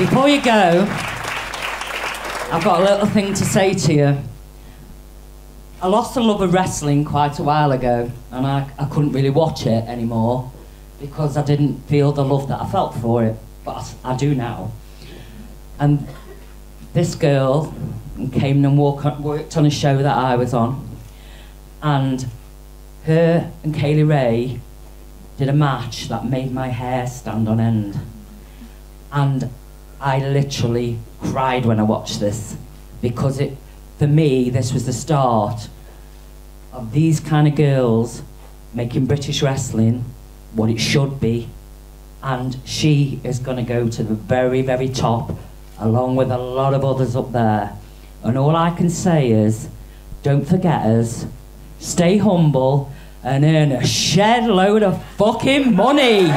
Before you go, I've got a little thing to say to you. I lost the love of wrestling quite a while ago, and I, I couldn't really watch it anymore because I didn't feel the love that I felt for it, but I, I do now. And this girl came and worked on a show that I was on, and her and Kay Lee Ray did a match that made my hair stand on end. And I literally cried when I watched this because it, for me, this was the start of these kind of girls making British wrestling what it should be. And she is going to go to the very, very top, along with a lot of others up there. And all I can say is, don't forget us, stay humble, and earn a shed load of fucking money.